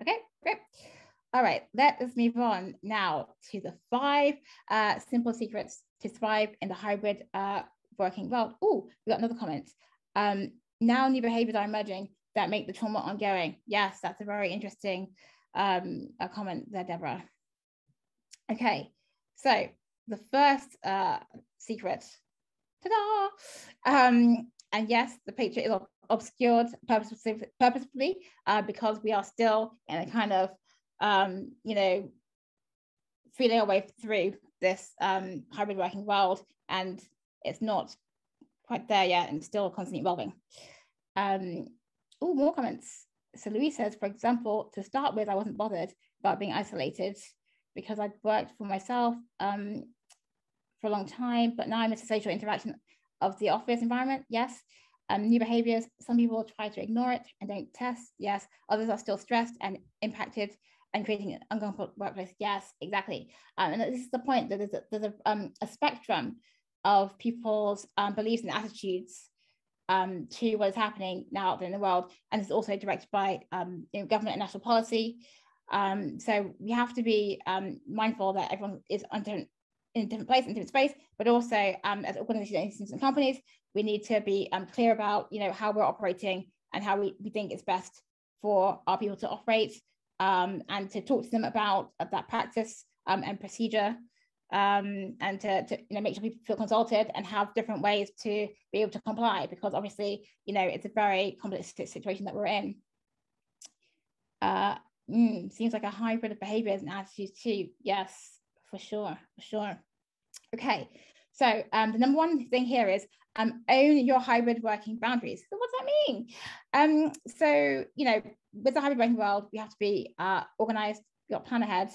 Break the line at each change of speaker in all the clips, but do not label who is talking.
Okay, great. All right, let us move on now to the five uh, simple secrets to thrive in the hybrid uh, working world. Oh, we got another comment. Um, now new behaviors are emerging that make the trauma ongoing. Yes, that's a very interesting um, a comment there, Deborah. Okay, so the first uh, secret, ta-da! Um, and yes, the picture is obscured purposefully, uh, because we are still in a kind of, um, you know, feeling our way through this um, hybrid working world, and it's not quite there yet and still constantly evolving. Um, oh, more comments. So Louise says, for example, to start with, I wasn't bothered about being isolated because I'd worked for myself um, for a long time, but now I miss the social interaction of the office environment. Yes. Um, new behaviors. Some people try to ignore it and don't test. Yes. Others are still stressed and impacted and creating an uncomfortable workplace. Yes, exactly. Um, and this is the point that there's a, there's a, um, a spectrum of people's um, beliefs and attitudes um, to what is happening now out in the world. And it's also directed by um, you know, government and national policy. So we have to be mindful that everyone is under, in different place, in different space, but also um, as organizations and companies, we need to be um, clear about you know how we're operating and how we, we think it's best for our people to operate um, and to talk to them about uh, that practice um, and procedure um, and to, to you know make sure people feel consulted and have different ways to be able to comply because obviously you know it's a very complex situation that we're in. Uh, mm, seems like a hybrid of behaviors and attitudes too. Yes, for sure, for sure. Okay, so um, the number one thing here is um, own your hybrid working boundaries. So what does that mean? Um, so, you know, with the hybrid working world, we have to be uh, organized, we got plan ahead,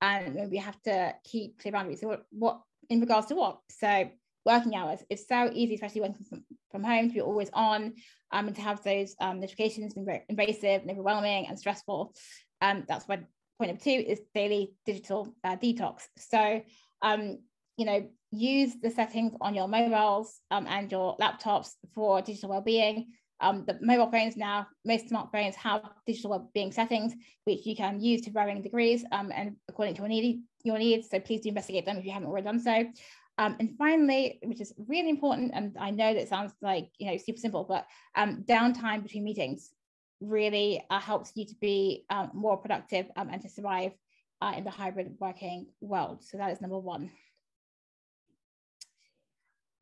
and we have to keep clear boundaries. So what, what in regards to what? So working hours, it's so easy, especially when from, from home, to be always on um, and to have those um, notifications being very invasive and overwhelming and stressful. Um, that's why point number two is daily digital uh, detox. So, um, you know, use the settings on your mobiles um, and your laptops for digital well-being. Um, the mobile phones now, most smartphones have digital well-being settings, which you can use to varying degrees um, and according to your, need, your needs. So please do investigate them if you haven't already done so. Um, and finally, which is really important, and I know that sounds like you know super simple, but um, downtime between meetings really uh, helps you to be um, more productive um, and to survive uh, in the hybrid working world. So that is number one.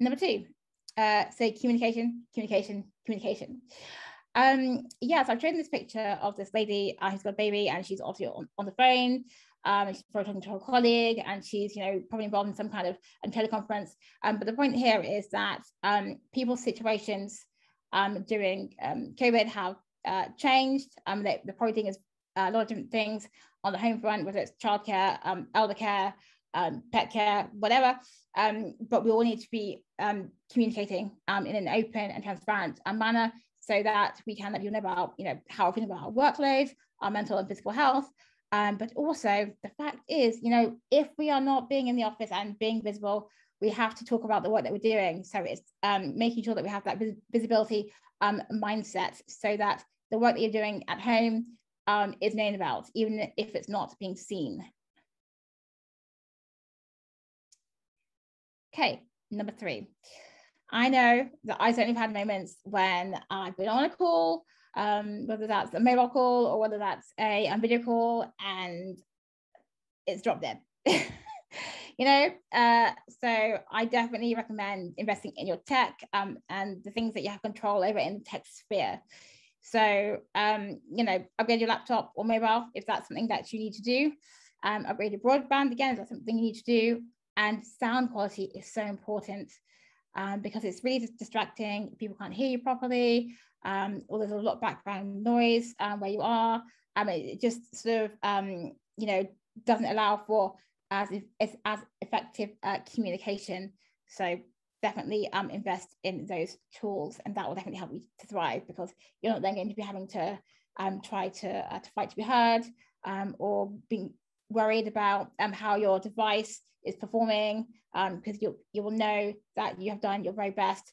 Number two, uh, so communication, communication, communication. Um, yes, yeah, so I've shown this picture of this lady uh, who's got a baby and she's obviously on, on the phone. Um, she's probably talking to her colleague and she's, you know, probably involved in some kind of um, teleconference. Um, but the point here is that um, people's situations um, during um, COVID have uh, changed. Um, they, they're probably doing a lot of different things on the home front, whether it's childcare, um, elder care, um, pet care, whatever. Um, but we all need to be um, communicating um, in an open and transparent uh, manner so that we can let you know about, you know, how we're feeling about our workload, our mental and physical health. Um, but also the fact is, you know, if we are not being in the office and being visible, we have to talk about the work that we're doing. So it's um, making sure that we have that vis visibility um, mindset so that the work that you're doing at home um, is known about, even if it's not being seen. Okay, number three. I know that I certainly have had moments when I've been on a call, um, whether that's a mobile call or whether that's a, a video call, and it's dropped dead. you know, uh, so I definitely recommend investing in your tech um, and the things that you have control over in the tech sphere. So, um, you know, upgrade your laptop or mobile if that's something that you need to do. Um, upgrade your broadband again, if that's something you need to do. And sound quality is so important um, because it's really distracting. People can't hear you properly, um, or there's a lot of background noise um, where you are. Um, it just sort of, um, you know, doesn't allow for as, as, as effective uh, communication. So definitely um, invest in those tools and that will definitely help you to thrive because you're not then going to be having to um, try to, uh, to fight to be heard um, or being worried about um, how your device is performing because um, you you will know that you have done your very best